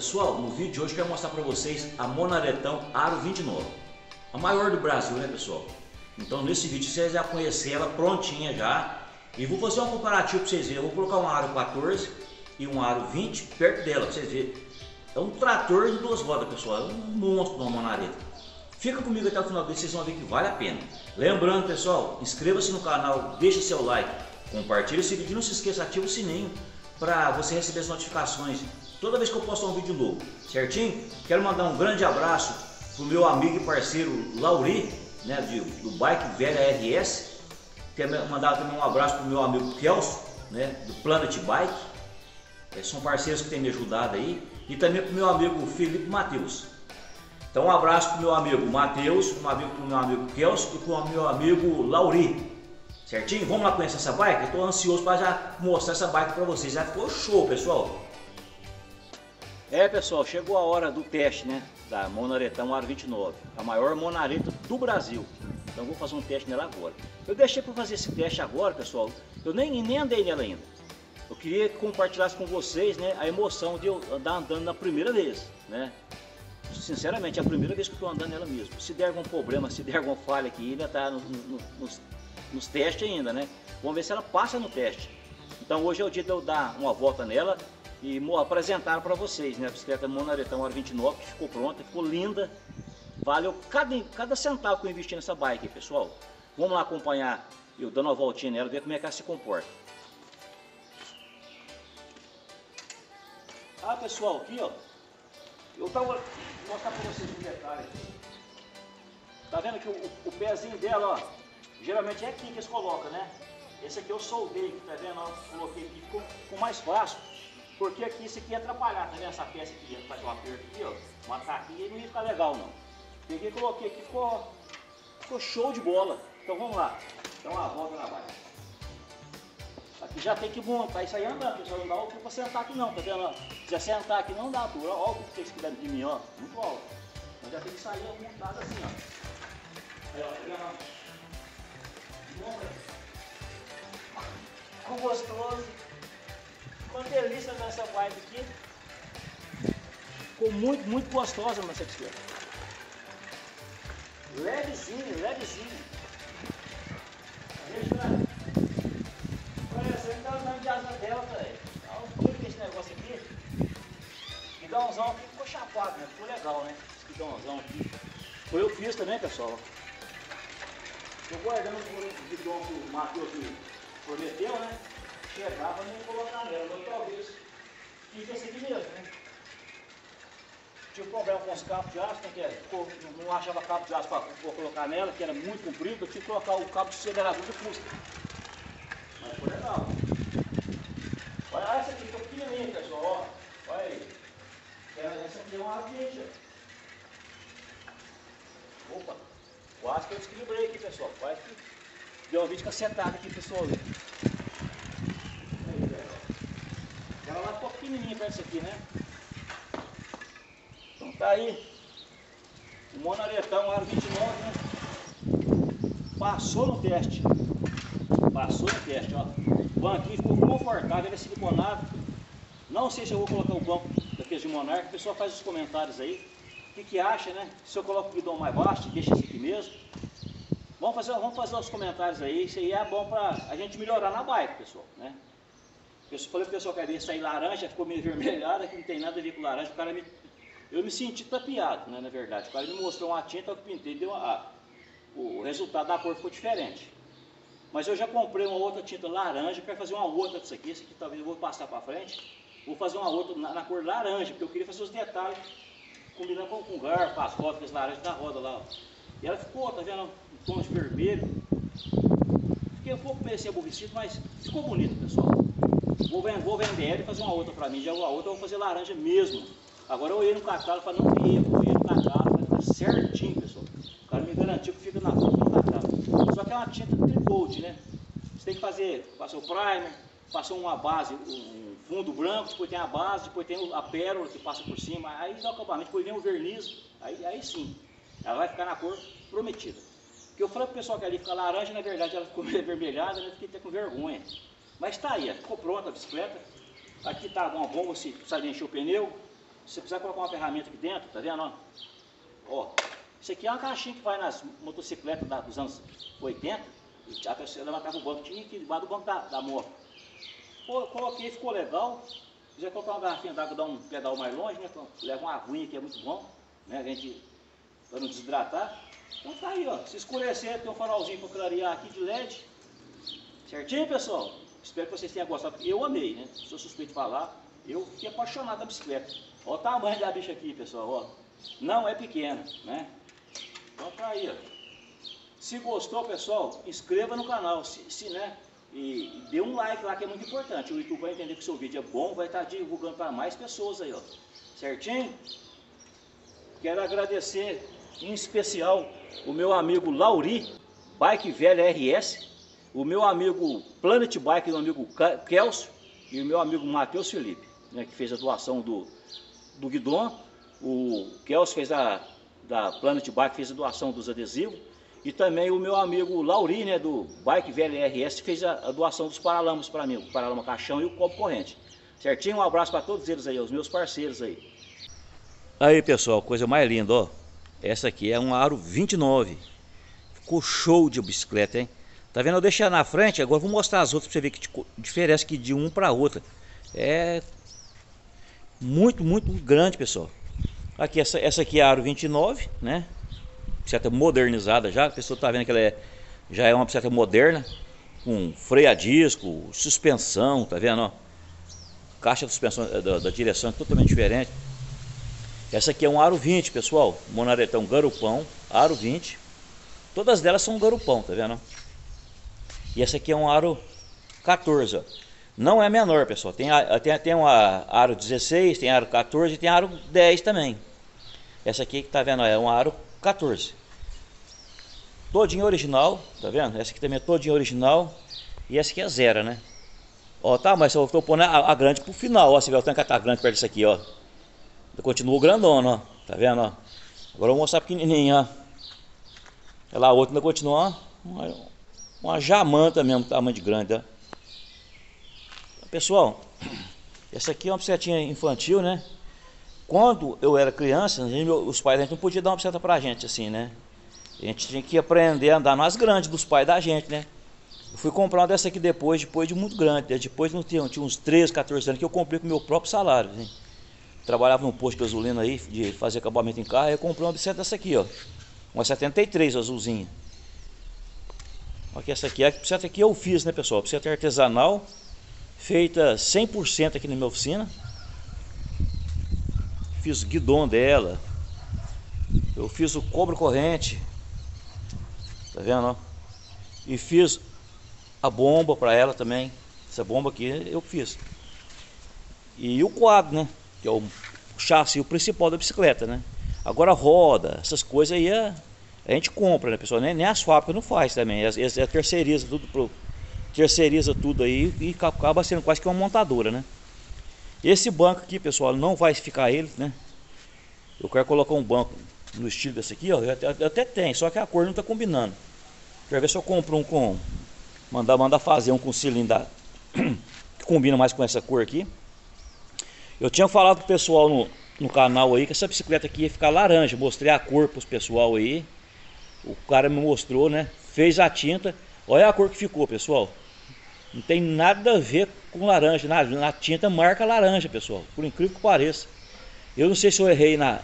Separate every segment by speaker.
Speaker 1: pessoal, no vídeo de hoje eu quero mostrar para vocês a Monaretão Aro 29 A maior do Brasil, né pessoal? Então nesse vídeo vocês já conhecer ela prontinha já. E vou fazer um comparativo para vocês verem. Eu vou colocar um aro 14 e um aro 20 perto dela para vocês verem. É um trator de duas rodas pessoal, é um monstro de uma Monareta. Fica comigo até o final do vídeo, vocês vão ver que vale a pena. Lembrando pessoal, inscreva-se no canal, deixe seu like Compartilhe esse vídeo, não se esqueça, ativa o sininho para você receber as notificações toda vez que eu postar um vídeo novo, certinho? Quero mandar um grande abraço pro meu amigo e parceiro Lauri, né, de, do Bike Velha RS. Quero mandar também um abraço pro meu amigo Kelso, né, do Planet Bike. É, são parceiros que têm me ajudado aí. E também pro meu amigo Felipe Matheus. Então um abraço pro meu amigo Matheus, um amigo pro meu amigo Kelso e pro meu amigo Lauri. Certinho? Vamos lá conhecer essa bike? Estou ansioso para já mostrar essa bike para vocês. Já ficou show, pessoal. É, pessoal, chegou a hora do teste, né? Da Monaretão Aro 29, a maior monareta do Brasil. Então vou fazer um teste nela agora. Eu deixei para fazer esse teste agora, pessoal. Eu nem, nem andei nela ainda. Eu queria que compartilhasse com vocês, né, a emoção de eu andar andando na primeira vez, né? Sinceramente, é a primeira vez que eu estou andando nela mesmo. Se der algum problema, se der alguma falha aqui, ainda está no, no, nos nos testes ainda, né? Vamos ver se ela passa no teste. Então hoje é o dia de eu dar uma volta nela e apresentar para vocês, né? A bicicleta Monaretão Hora 29, que ficou pronta, ficou linda. Valeu cada, cada centavo que eu investi nessa bike, pessoal. Vamos lá acompanhar eu dando uma voltinha nela, ver como é que ela se comporta. Ah, pessoal, aqui ó, eu tava vou mostrar para vocês um detalhe aqui. Tá vendo que o, o pezinho dela, ó, Geralmente é aqui que eles colocam, né? Esse aqui eu soldei, tá vendo? Coloquei aqui, ficou, ficou mais fácil. Porque aqui isso aqui ia atrapalhar, tá vendo? Essa peça aqui ia fazer um aperto aqui, ó. Matar aqui e não ia ficar legal não. Peguei e coloquei aqui, ficou, ficou show de bola. Então vamos lá. Dá uma volta na bike. Aqui já tem que montar isso aí andando, pessoal. Não dá altura pra sentar aqui não, tá vendo? Se sentar aqui não dá altura. Olha o que esse aqui de mim, ó. Muito alto. Mas já tem que sair montado assim, ó. Aí, ó, tá Ficou gostoso. Uma delícia nessa vibe aqui. Ficou muito, muito gostosa nessa bicicleta. Levezinho, levezinho. Veja, parecendo que tá andando de asa delta, velho. Dá um frio esse negócio aqui. Guidãozão aqui ficou chapado, né? Ficou legal, né? Esse guidãozão aqui. Foi eu fiz também, pessoal. Estou guardando o bidão que o Matheus me prometeu, né? Chegava nem colocar nela, mas talvez fique assim mesmo, né? Um problema com os cabos de aço, né, que é, não achava cabo de aço para colocar nela, que era muito comprido, eu tinha que colocar o cabo de acelerador de custa. Mas foi legal. Olha essa aqui, ficou pequenininha, pessoal, ó. Olha aí. Essa aqui é uma 20, Opa! Quase que eu desequilibrei aqui, pessoal. Quase que deu uma vídeo cacetada aqui, pessoal. Ela lá ficou pequenininha essa aqui, né? Então tá aí. O monaretão aro 29, né? Passou no teste. Passou no teste, ó. O banquinho ficou confortável, ele é siliconado. Não sei se eu vou colocar o banco daqueles de Monarca. O pessoal faz os comentários aí. O que, que acha, né? Se eu coloco o guidão mais baixo, deixa esse aqui mesmo. Vamos fazer, vamos fazer os comentários aí, isso aí é bom para a gente melhorar na bike, pessoal, né? Eu falei pro pessoal que ia sair laranja, ficou meio vermelhada, que não tem nada a ver com laranja, o cara me, eu me senti tapeado, né, na verdade. O cara me mostrou uma tinta, eu pintei, deu a, o resultado da cor ficou diferente. Mas eu já comprei uma outra tinta laranja, quero fazer uma outra disso aqui, esse aqui talvez eu vou passar para frente. Vou fazer uma outra na, na, cor laranja, porque eu queria fazer os detalhes combinando com, com o garfo, as rodas, as laranjas da roda lá. Ó. E ela ficou, tá vendo, um tom de vermelho. Fiquei um pouco meio assim aborrecido, mas ficou bonito, pessoal. Vou, vou vender ela e fazer uma outra para mim. Já a outra eu vou fazer laranja mesmo. Agora eu olhei no catálogo para não ter erro. Olhei no catálogo ficar certinho, pessoal. O cara me garantiu que fica na foto no catálogo. Só que é uma tinta tricoat, né? Você tem que fazer, passou o primer, passou uma base, um fundo branco, depois tem a base, depois tem a pérola que passa por cima, aí dá o acabamento, depois vem o verniz, aí, aí sim, ela vai ficar na cor prometida. Porque eu falei pro pessoal que ali fica laranja, na verdade ela ficou meio avermelhada, né? fiquei até com vergonha. Mas está aí, ficou pronta a bicicleta. Aqui tá uma bomba se precisar encher o pneu. Se você precisar colocar uma ferramenta aqui dentro, tá vendo? Ó, ó isso aqui é uma caixinha que vai nas motocicletas da, dos anos 80. A pessoa levantava o banco, tinha que debaixo do banco da, da moto. Pô, coloquei, ficou legal. Se quiser colocar uma garrafinha d'água, dar um pedal mais longe, né? Então, leva uma aguinha que é muito bom, né? A gente, para não desidratar. Então tá aí, ó. Se escurecer, tem um farolzinho para clarear aqui de LED. Certinho, pessoal? Espero que vocês tenham gostado, eu amei, né? Sou suspeito de falar. Eu fiquei apaixonado da bicicleta. Olha o tamanho da bicha aqui, pessoal, ó. Não é pequena, né? Então tá aí, ó. Se gostou, pessoal, inscreva no canal, se, se né? E, dê um like lá que é muito importante. O YouTube vai entender que o seu vídeo é bom, vai estar divulgando para mais pessoas aí, ó. Certinho? Quero agradecer em especial o meu amigo Lauri, Bike Velha RS, o meu amigo Planet Bike, o meu amigo Kelso e o meu amigo Matheus Felipe, né, que fez a doação do, do guidon. O Kelso fez a da Planet Bike, fez a doação dos adesivos. E também o meu amigo Lauri, né, do Bike Velha RS, fez a, a doação dos paralamas para mim, o paralama caixão e o copo corrente. Certinho? Um abraço para todos eles aí, os meus parceiros aí. Aí pessoal, coisa mais linda, ó. Essa aqui é um aro 29. Ficou show de bicicleta, hein? Tá vendo? Eu deixei na frente, agora vou mostrar as outras para você ver que diferença que de um para outra. É muito, muito grande, pessoal. Aqui, essa, essa aqui é a aro 29, né? Bicicleta modernizada já. A pessoa tá vendo que ela é, já é uma bicicleta moderna. Com freio a disco, suspensão, tá vendo? Ó? Caixa de suspensão eh, da, da direção é totalmente diferente. Essa aqui é um aro 20, pessoal. Monaretão garupão, aro 20. Todas delas são garupão, tá vendo? E essa aqui é um aro 14, ó. Não é menor, pessoal. Tem, tem, tem um aro 16, tem aro 14 e tem aro 10 também. Essa aqui que tá vendo é um aro 14. Todinho original, tá vendo? Essa aqui também é todinho original. E essa aqui é zero, né? Ó, tá, mas eu tô pondo a, a grande pro final, ó. Você vê o tanque tá grande perto disso aqui, ó. Continua grandona, ó. Tá vendo, ó? Agora eu vou mostrar pequenininha, ó. Ela a outra ainda continua, ó uma jamanta mesmo, tamanho de grande, ó. Pessoal, essa aqui é uma bicicletinha infantil, né? Quando eu era criança, os pais da gente não podiam dar uma bicicleta pra gente assim, né? A gente tinha que aprender a andar nas grandes dos pais da gente, né? Eu fui comprar uma dessa aqui depois, depois de muito grande. Né? Depois não tinha, tinha uns 13, 14 anos que eu comprei com o meu próprio salário. Né? Trabalhava num posto de gasolina aí, de fazer acabamento em carro, aí eu comprei uma bicicleta dessa aqui, ó. Uma 73 azulzinha. Aqui, essa aqui, a bicicleta aqui eu fiz, né, pessoal? Bicicleta artesanal, feita 100% aqui na minha oficina. Fiz o guidon dela. Eu fiz o cobre corrente. Tá vendo, ó? E fiz a bomba para ela também. Essa bomba aqui eu fiz. E o quadro, né? Que é o chassi, o principal da bicicleta, né? Agora roda, essas coisas aí é a gente compra, né, pessoal? Nem, nem as fábricas não faz também. É, é terceiriza tudo pro, terceiriza tudo aí e acaba sendo quase que uma montadora, né? Esse banco aqui, pessoal, não vai ficar ele, né? Eu quero colocar um banco no estilo desse aqui, ó. Eu até, eu até tem, só que a cor não tá combinando. Quero ver se eu compro um com. Mandar, mandar fazer um com cilindro que combina mais com essa cor aqui. Eu tinha falado pro pessoal no, no canal aí que essa bicicleta aqui ia ficar laranja. Mostrei a cor pros pessoal aí. O cara me mostrou, né? Fez a tinta. Olha a cor que ficou, pessoal. Não tem nada a ver com laranja. Na, na tinta marca laranja, pessoal. Por incrível que pareça. Eu não sei se eu errei na.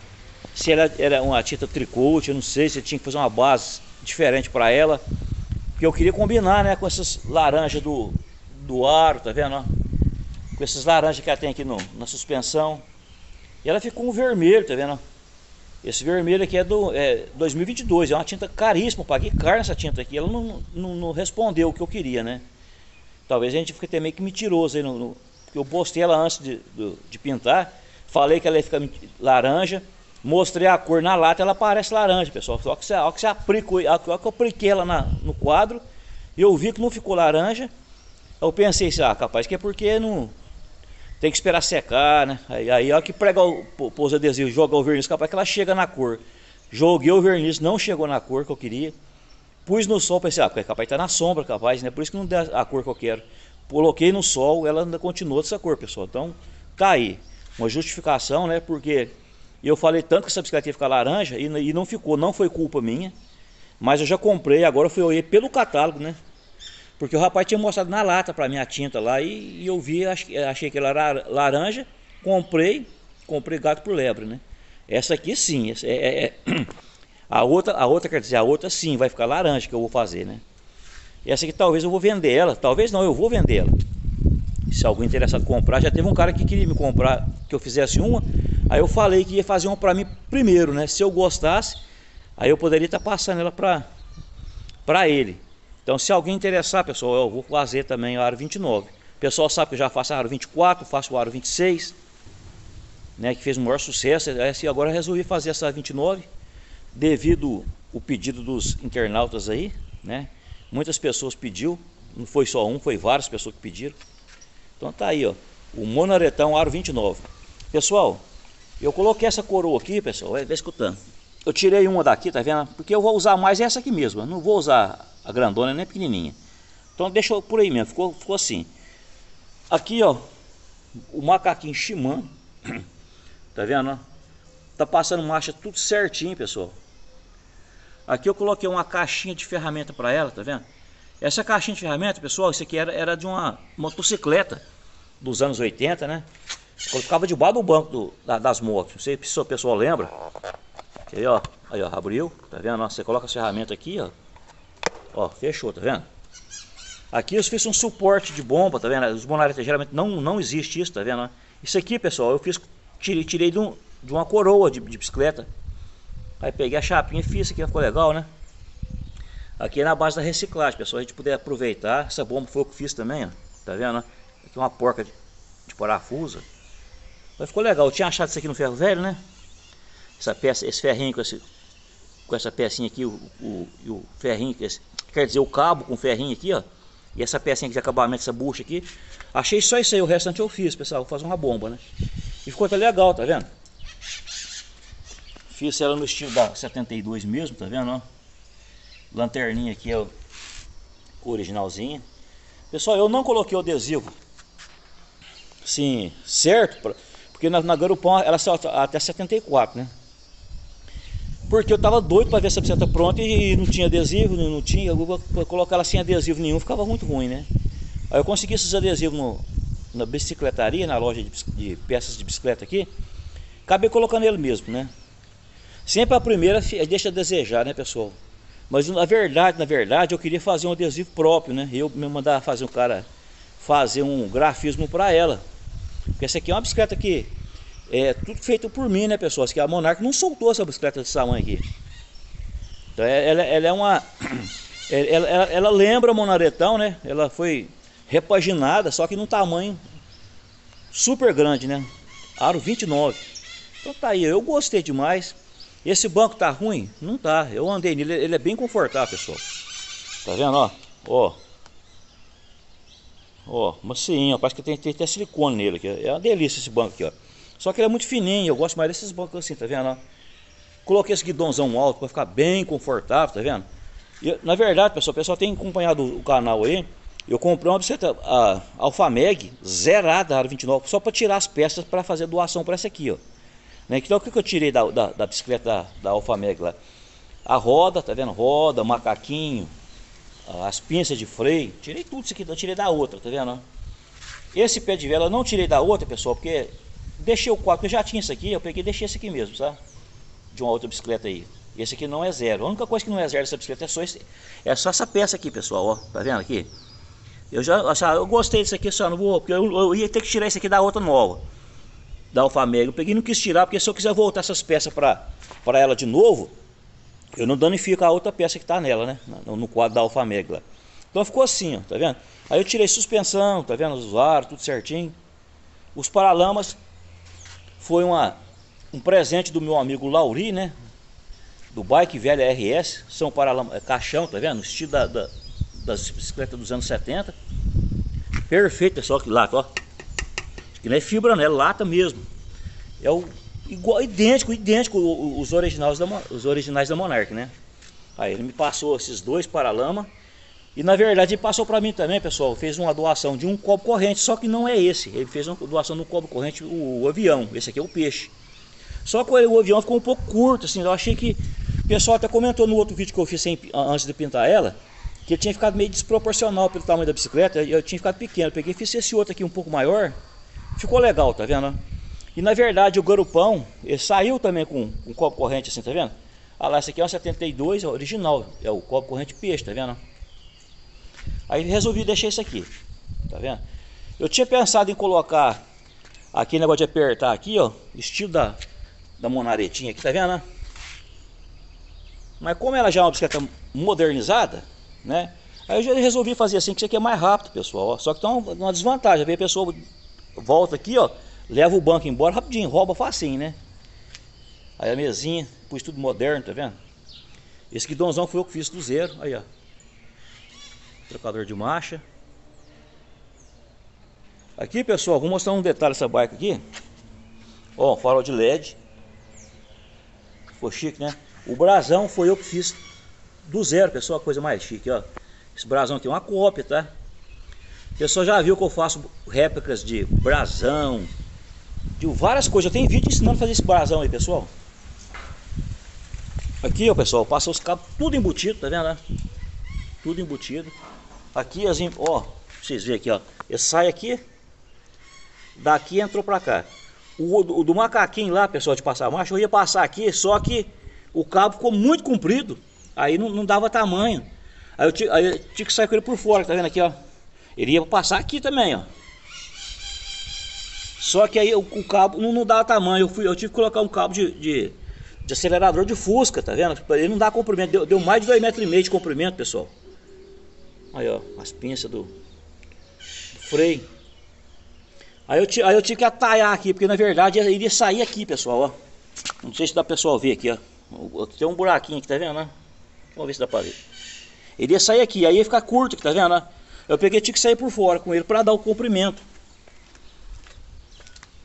Speaker 1: Se ela era uma tinta tricote, eu não sei se eu tinha que fazer uma base diferente para ela. Porque eu queria combinar, né, com essas laranjas do, do aro, tá vendo? Com essas laranjas que ela tem aqui no, na suspensão. E ela ficou um vermelho, tá vendo? Esse vermelho aqui é do é 2022, é uma tinta caríssima, eu paguei caro nessa tinta aqui, ela não, não, não, respondeu o que eu queria, né? Talvez a gente fique até meio que mentiroso aí, no, no, porque eu postei ela antes de, de, de, pintar, falei que ela ia ficar laranja, mostrei a cor na lata, ela parece laranja, pessoal. Só que você, ó, que você aplicou, ó, que eu apliquei ela na, no quadro, eu vi que não ficou laranja, eu pensei assim, ah, capaz que é porque não tem que esperar secar, né? Aí, aí ó, que prega o pôs adesivo, joga o verniz, capaz que ela chega na cor. Joguei o verniz, não chegou na cor que eu queria. Pus no sol, pensei, ah, capaz que tá na sombra, capaz, né? Por isso que não deu a cor que eu quero. coloquei no sol, ela ainda continuou dessa cor, pessoal. Então, tá aí. Uma justificação, né? Porque eu falei tanto que essa bicicleta ia ficar laranja e, e não ficou, não foi culpa minha. Mas eu já comprei, agora eu fui olhar pelo catálogo, né? Porque o rapaz tinha mostrado na lata para mim a tinta lá e, e eu vi, achei, achei que era laranja, comprei, comprei gato por lebre, né? Essa aqui sim, essa é, é, é, a outra, a outra quer dizer, a outra sim vai ficar laranja que eu vou fazer, né? Essa aqui talvez eu vou vender ela, talvez não, eu vou vender ela. Se alguém interessado comprar, já teve um cara que queria me comprar, que eu fizesse uma, aí eu falei que ia fazer uma para mim primeiro, né? Se eu gostasse, aí eu poderia estar passando ela para para ele. Então, se alguém interessar, pessoal, eu vou fazer também o aro 29. O pessoal sabe que eu já faço aro 24, faço o aro 26, né, que fez o maior sucesso. E agora eu resolvi fazer essa 29, devido o pedido dos internautas aí, né? Muitas pessoas pediu, não foi só um, foi várias pessoas que pediram. Então tá aí, ó, o Monaretão Aro 29. Pessoal, eu coloquei essa coroa aqui, pessoal, vai escutando. Eu tirei uma daqui, tá vendo? Porque eu vou usar mais essa aqui mesmo, eu não vou usar a grandona nem pequenininha. Então deixa por aí mesmo, ficou, ficou assim. Aqui, ó, o macaquinho chimando. Tá vendo? Tá passando marcha tudo certinho, pessoal. Aqui eu coloquei uma caixinha de ferramenta para ela, tá vendo? Essa caixinha de ferramenta, pessoal, isso aqui era, era de uma motocicleta dos anos 80, né? Colocava debaixo do banco do, da, das motos. Não sei se o pessoal lembra. Aí, ó, aí, ó, abriu, tá vendo? Você coloca as ferramentas aqui, ó. Ó, fechou, tá vendo? Aqui eu fiz um suporte de bomba, tá vendo? Os monaretas geralmente não, não existe isso, tá vendo? Isso aqui, pessoal, eu fiz, tirei, tirei de, um, de uma coroa de, de, bicicleta. Aí peguei a chapinha e fiz, isso aqui ficou legal, né? Aqui é na base da reciclagem, pessoal, a gente puder aproveitar. Essa bomba foi o que fiz também, ó. Tá vendo? Aqui uma porca de, de parafuso. Mas ficou legal, eu tinha achado isso aqui no ferro velho, né? Essa peça, esse ferrinho com, esse, com essa pecinha aqui, o, o, o ferrinho, esse, quer dizer, o cabo com ferrinho aqui, ó. E essa pecinha de acabamento, essa bucha aqui. Achei só isso aí, o restante eu fiz, pessoal. Vou fazer uma bomba, né? E ficou até legal, tá vendo? Fiz ela no estilo da 72 mesmo, tá vendo, ó? Lanterninha aqui é o originalzinha. Pessoal, eu não coloquei o adesivo sim certo, porque na, na Garupão ela só até 74, né? Porque eu tava doido para ver essa bicicleta pronta e não tinha adesivo, não tinha, colocar ela sem adesivo nenhum, ficava muito ruim, né? Aí eu consegui esses adesivos no, na bicicletaria, na loja de, de, peças de bicicleta aqui, acabei colocando ele mesmo, né? Sempre a primeira deixa a desejar, né, pessoal? Mas na verdade, na verdade, eu queria fazer um adesivo próprio, né? Eu me mandar fazer um cara fazer um grafismo para ela. Porque essa aqui é uma bicicleta que é tudo feito por mim, né, pessoal? Que a Monarch não soltou essa bicicleta desse tamanho aqui. Então, é, ela, ela é uma. Ela, ela, ela, lembra a Monaretão, né? Ela foi repaginada, só que num tamanho super grande, né? Aro 29. Então tá aí, eu gostei demais. Esse banco tá ruim? Não tá. Eu andei nele, ele é bem confortável, pessoal. Tá vendo, ó? Ó. Ó, macinho, parece que tem, tem até silicone nele aqui. É uma delícia esse banco aqui, ó. Só que ele é muito fininho, eu gosto mais desses bancos assim, tá vendo? Coloquei esse guidãozão alto para ficar bem confortável, tá vendo? E, na verdade, pessoal, o pessoal tem acompanhado o canal aí. Eu comprei uma bicicleta a zerada, área 29, só para tirar as peças para fazer doação para essa aqui, ó. Né? Então o que, que eu tirei da, da, da bicicleta da, da Alfa Meg lá? A roda, tá vendo? Roda, macaquinho, as pinças de freio, tirei tudo isso aqui, eu tirei da outra, tá vendo? Esse pé de vela eu não tirei da outra, pessoal, porque Deixei o quadro, eu já tinha isso aqui, eu peguei e deixei esse aqui mesmo, sabe? De uma outra bicicleta aí. Esse aqui não é zero. A única coisa que não é zero dessa bicicleta é só, esse, é só essa peça aqui, pessoal, ó. Tá vendo aqui? Eu já, eu gostei disso aqui, só não vou, porque eu, eu ia ter que tirar isso aqui da outra nova. Da Alfamega. Eu peguei e não quis tirar, porque se eu quiser voltar essas peças para ela de novo, eu não danifico a outra peça que está nela, né? No, no quadro da Alfamega. Então ficou assim, ó, tá vendo? Aí eu tirei suspensão, tá vendo? Os aros, tudo certinho. Os paralamas foi uma, um presente do meu amigo Lauri, né? Do Bike Velha RS, São Paralama, é, caixão, tá vendo? Estilo da, da, das bicicletas dos anos 70. Perfeito, pessoal, que lata, ó. Que não é fibra, né? Lata mesmo. É o igual, idêntico, idêntico os originais da, os originais da Monarch, né? Aí ele me passou esses dois paralama E na verdade ele passou para mim também, pessoal, fez uma doação de um copo corrente, só que não é esse. Ele fez uma doação do copo corrente, o, o, avião. Esse aqui é o peixe. Só que o, o avião ficou um pouco curto, assim. Eu achei que. O pessoal até comentou no outro vídeo que eu fiz sem, antes de pintar ela, que ele tinha ficado meio desproporcional pelo tamanho da bicicleta. Eu tinha ficado pequeno. Eu peguei e fiz esse outro aqui um pouco maior. Ficou legal, tá vendo? E na verdade o garupão, ele saiu também com um copo corrente assim, tá vendo? Ah lá, esse aqui é um 72, é original. É o copo corrente peixe, tá vendo? Aí resolvi deixar isso aqui. Tá vendo? Eu tinha pensado em colocar aqui negócio de apertar aqui, ó. Estilo da, da monaretinha aqui, tá vendo? Né? Mas como ela já é uma bicicleta modernizada, né? Aí eu resolvi fazer assim, que isso aqui é mais rápido, pessoal. Ó. Só que tem uma, uma desvantagem. Aí a pessoa volta aqui, ó. Leva o banco embora rapidinho, rouba facinho, né? Aí a mesinha, pus tudo moderno, tá vendo? Esse guidãozão foi eu que fiz do zero. Aí, ó. Trocador de marcha. Aqui, pessoal, vou mostrar um detalhe dessa bike aqui. Ó, farol de LED. Ficou chique, né? O brasão foi eu que fiz do zero, pessoal. A coisa mais chique, ó. Esse brasão aqui é uma cópia, tá? O pessoal já viu que eu faço réplicas de brasão, de várias coisas. Eu tenho vídeo ensinando a fazer esse brasão aí, pessoal. Aqui, ó, pessoal, passa os cabos tudo embutido, tá vendo, né? Tudo embutido. Aqui, as, ó, vocês verem aqui, ó. Ele sai aqui, daqui entrou pra cá. O, o, do macaquinho lá, pessoal, de passar marcha, eu ia passar aqui, só que o cabo ficou muito comprido, aí não, não dava tamanho. Aí eu, aí eu tinha que sair com ele por fora, tá vendo aqui, ó. Ele ia passar aqui também, ó. Só que aí o, o cabo não, não dava tamanho, eu, fui, eu tive que colocar um cabo de, de, de acelerador de fusca, tá vendo? Ele não dá comprimento, deu, deu mais de 2,5 metros de comprimento, pessoal. Aí, ó, as pinças do, do freio. Aí eu, aí eu tive que atalhar aqui, porque na verdade iria sair aqui, pessoal, ó. Não sei se dá pra pessoal ver aqui, ó. Tem um buraquinho aqui, tá vendo, né? Vamos ver se dá pra ver. Ele ia sair aqui, aí ia ficar curto aqui, tá vendo, né? Eu peguei, tinha que sair por fora com ele para dar o comprimento.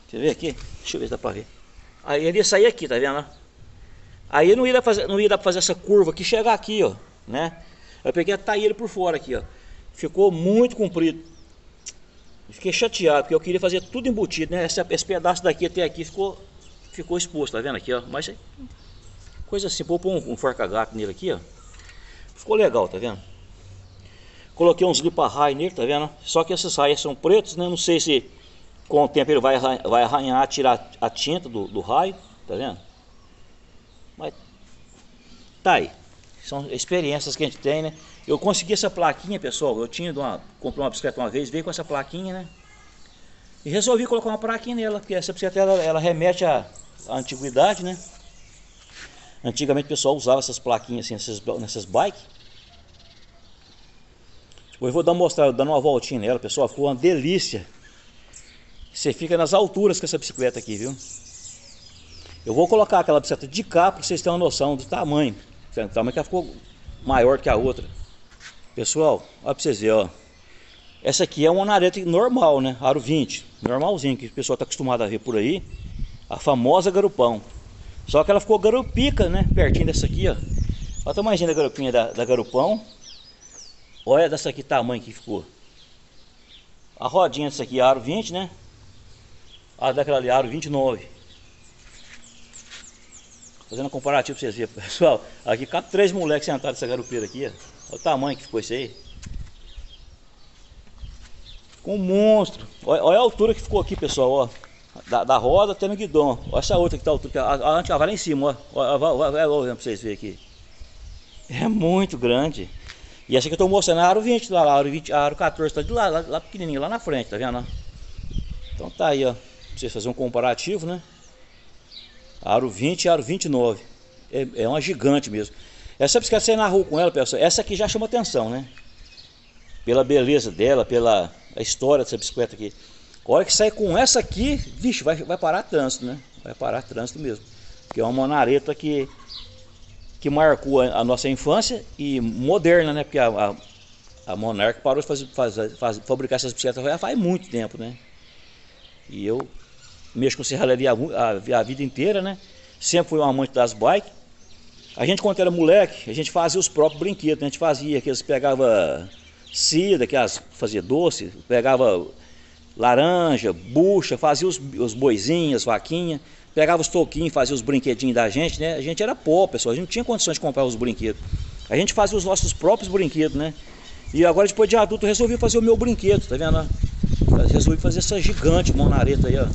Speaker 1: Quer ver aqui? Deixa eu ver se dá pra ver. Aí ele ia sair aqui, tá vendo, né? Aí não ia, fazer, não ia dar pra fazer essa curva aqui chegar aqui, ó, né? Eu peguei a ele por fora aqui, ó. Ficou muito comprido. Fiquei chateado, porque eu queria fazer tudo embutido, né? Esse, esse pedaço daqui até aqui ficou, ficou exposto, tá vendo aqui, ó? Mas coisa assim, vou pôr um, um forca-gato nele aqui, ó. Ficou legal, tá vendo? Coloquei uns lipa-rai nele, tá vendo? Só que esses raios são pretos, né? Não sei se com o tempo ele vai, vai arranhar, tirar a tinta do, do raio, tá vendo? Mas tá aí. São experiências que a gente tem, né? Eu consegui essa plaquinha, pessoal. Eu tinha uma, comprei uma bicicleta uma vez, veio com essa plaquinha, né? E resolvi colocar uma plaquinha nela, porque essa bicicleta ela, ela remete à, à, antiguidade, né? Antigamente o pessoal usava essas plaquinhas assim, nessas, nessas bikes. Tipo, eu vou dar uma mostrada, dando uma voltinha nela, pessoal. Ficou uma delícia. Você fica nas alturas com essa bicicleta aqui, viu? Eu vou colocar aquela bicicleta de cá para vocês terem uma noção do tamanho. O tamanho que ela ficou maior que a outra. Pessoal, olha para vocês verem, ó. Essa aqui é uma nareta normal, né? Aro 20, normalzinho, que o pessoal está acostumado a ver por aí. A famosa garupão. Só que ela ficou garupica, né? Pertinho dessa aqui, ó. Olha o tamanho da garupinha da, da garupão. Olha dessa aqui tamanho que ficou. A rodinha dessa aqui, aro 20, né? A daquela ali, aro 29. Fazendo um comparativo pra vocês verem. Pessoal, aqui cabe três moleques sentados nessa garupeira aqui, ó. Olha o tamanho que ficou isso aí. Ficou um monstro. Olha, olha, a altura que ficou aqui, pessoal, ó. Da, da roda até no guidão. Olha essa outra que tá altura. A, a, a, vai lá em cima, ó. Vai, vai, vai, pra vocês verem aqui. É muito grande. E essa que eu tô mostrando é a aro 20 lá, a aro, 20, a aro 14 tá de lá, lá, lá pequenininho, lá na frente, tá vendo? Então tá aí, ó. Pra vocês fazerem um comparativo, né? Aro 20 e aro 29. É, é uma gigante mesmo. Essa bicicleta você na rua com ela, pessoal, essa aqui já chama atenção, né? Pela beleza dela, pela história dessa bicicleta aqui. A hora que sai com essa aqui, vixe, vai, vai parar trânsito, né? Vai parar trânsito mesmo. Porque é uma monareta que, que marcou a, a nossa infância e moderna, né? Porque a, a, a Monarch parou de fazer, fazer, fabricar essas bicicletas faz muito tempo, né? E eu mexo com serralheria a, a, vida inteira, né? Sempre fui um amante das bikes. A gente, quando era moleque, a gente fazia os próprios brinquedos. Né? A gente fazia, que eles pegava
Speaker 2: cida, que as fazia doce, pegava laranja, bucha, fazia os, os boizinhos, vaquinha, pegava os toquinhos, fazia os brinquedinhos da gente, né? A gente era pobre, pessoal, a gente não tinha condições de comprar os brinquedos. A gente fazia os nossos próprios brinquedos, né? E agora depois de adulto eu resolvi fazer o meu brinquedo, tá vendo? Resolvi fazer essa gigante monareta aí, ó.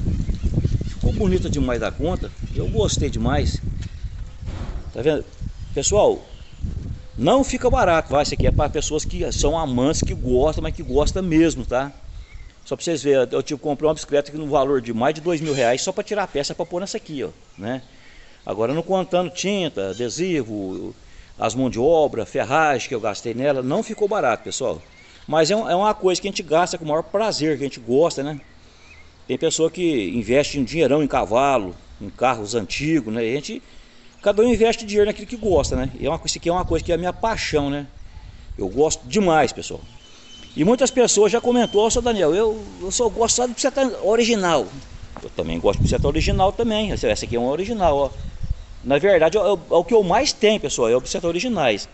Speaker 2: Ficou bonita demais da conta. Eu gostei demais. Tá vendo? Pessoal, não fica barato, vai. Isso aqui é para pessoas que são amantes, que gostam, mas que gostam mesmo, tá? Só para vocês verem, eu tive comprei uma bicicleta no valor de mais de dois mil reais só para tirar a peça para pôr nessa aqui, ó, né? Agora não contando tinta, adesivo, as mãos de obra, ferragem que eu gastei nela, não ficou barato, pessoal. Mas é, é uma coisa que a gente gasta com o maior prazer, que a gente gosta, né? Tem pessoa que investe um dinheirão em cavalo, em carros antigos, né? E a gente, cada um investe dinheiro naquilo que gosta, né? E é uma, isso aqui é uma coisa que é a minha paixão, né? Eu gosto demais, pessoal. E muitas pessoas já comentou, oh, Daniel, eu, eu só gosto só de bicicleta original. Eu também gosto de bicicleta original também. Essa aqui é uma original, ó. Na verdade, é, é, o que eu mais tenho, pessoal, é objetos originais.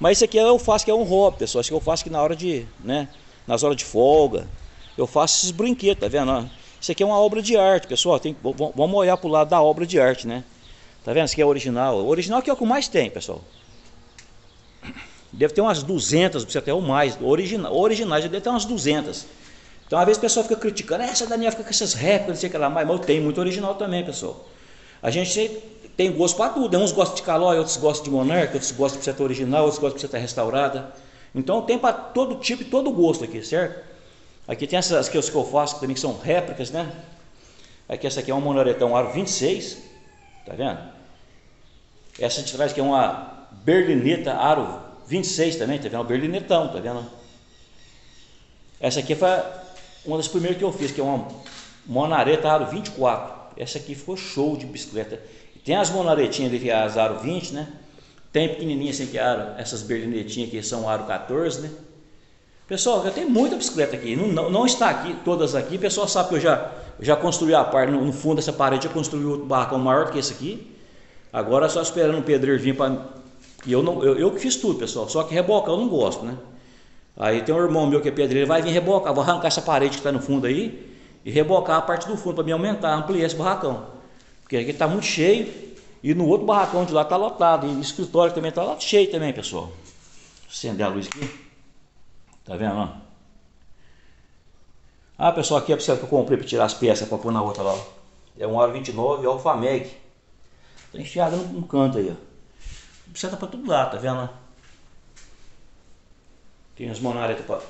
Speaker 2: Mas isso aqui eu faço que é um hobby, pessoal. Isso que eu faço que na hora de, né, nas horas de folga, eu faço esses brinquedos, tá vendo? Isso aqui é uma obra de arte, pessoal. Tem, vamos olhar para o lado da obra de arte, né? Tá vendo? Isso aqui é original. O original que é o que mais tem, pessoal. Deve ter umas 200, você até ou mais. Original, originais, deve ter umas 200. Então, às vezes o pessoal fica criticando, essa Daniel fica com essas réplicas, não sei o que lá, mas eu tenho muito original também, pessoal. A gente tem gosto para tudo. Uns gostam de calói, outros gostam de monarca, outros gostam de bicicleta original, outros gostam de bicicleta restaurada. Então tem para todo tipo e todo gosto aqui, certo? Aqui tem essas que eu faço também que são réplicas, né? Aqui essa aqui é uma monoretão aro 26, tá vendo? Essa de trás aqui é uma berlineta aro 26 também, tá vendo? berlinetão, tá vendo? Essa aqui foi uma das primeiras que eu fiz, que é uma monareta aro 24. Essa aqui ficou show de bicicleta. Tem as monaretinhas ali que é as aro 20, né? Tem pequenininha assim que é aro, essas berlinetinhas que são aro 14, né? Pessoal, eu tenho muita bicicleta aqui, não, não, não, está aqui, todas aqui. O pessoal sabe que eu já, já construí a parte, no, no fundo dessa parede eu construí outro barracão maior que esse aqui. Agora só esperando o pedreiro vir para. E eu, não, eu, eu fiz tudo, pessoal. Só que rebocar eu não gosto, né? Aí tem um irmão meu que é pedreiro, vai vir rebocar, vou arrancar essa parede que está no fundo aí e rebocar a parte do fundo para me aumentar, ampliar esse barracão. Porque aqui está muito cheio e no outro barracão de lá está lotado. E o escritório também está cheio também, pessoal. Vou acender a luz aqui. Tá vendo? Ah, pessoal, aqui é a que eu comprei para tirar as peças para pôr na outra lá. É um Aro 29 Alfa Meg. Está enfiada no, canto aí, ó. Bicicleta para todo lado, tá vendo? Tem as monaretas para.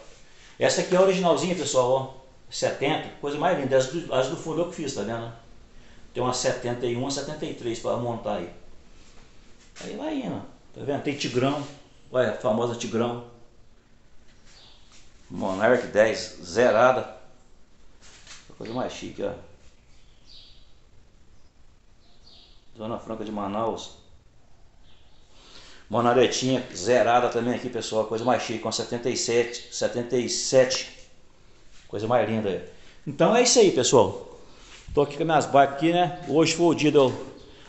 Speaker 2: Essa aqui é a originalzinha, pessoal, ó. 70, coisa mais linda. As do, as do fundo eu que fiz, tá vendo? Tem uma 71, uma 73 para montar aí. Aí vai indo, tá vendo? Tem Tigrão, olha, a famosa Tigrão. Monarch 10, zerada. Coisa mais chique, ó. Zona Franca de Manaus. Monaretinha zerada também aqui, pessoal. Coisa mais chique, com 77, 77. Coisa mais linda. Então é isso aí, pessoal. Tô aqui com minhas bikes aqui, né? Hoje foi o dia do...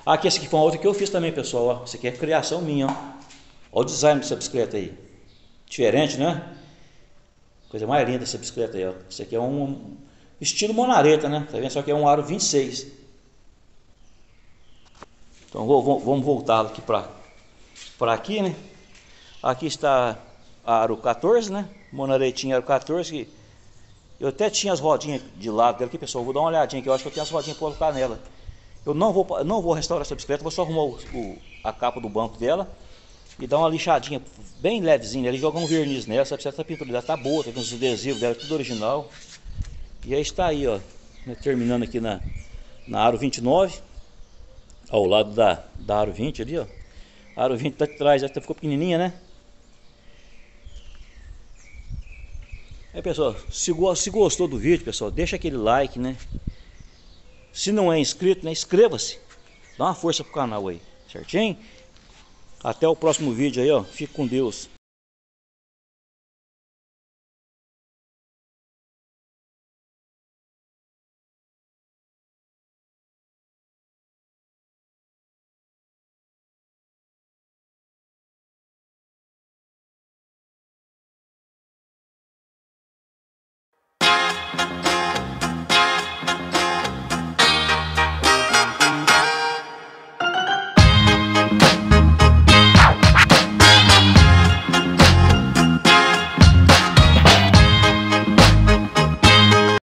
Speaker 2: Aqui, essa aqui foi uma outra que eu fiz também, pessoal, ó. Essa aqui é criação minha, ó. Olha o design dessa bicicleta aí. Diferente, né? Coisa mais linda essa bicicleta aí, ó. Essa aqui é um estilo monareta, né? Tá vendo? Só que é um aro 26. Então vamos voltar aqui para aqui, né? Aqui está aro 14, né? Monaretinha aro 14 que eu até tinha as rodinhas de lado dela aqui, pessoal. Vou dar uma olhadinha aqui. Eu acho que eu tenho as rodinhas para colocar nela. Eu não vou, não vou restaurar essa bicicleta, vou só arrumar o, o, a capa do banco dela e dar uma lixadinha bem levezinha ali, jogar um verniz nela. Essa pintura dela tá boa, tem os adesivos dela, tudo original. E aí está aí, ó, né, terminando aqui na, na Aro 29, ao lado da, da Aro 20 ali, ó. A Aro 20 tá atrás, até ficou pequenininha, né? É pessoal, se, se gostou do vídeo, pessoal, deixa aquele like, né? Se não é inscrito, né, inscreva-se. Dá uma força pro canal aí, certinho? Até o próximo vídeo aí, ó. Fique com Deus.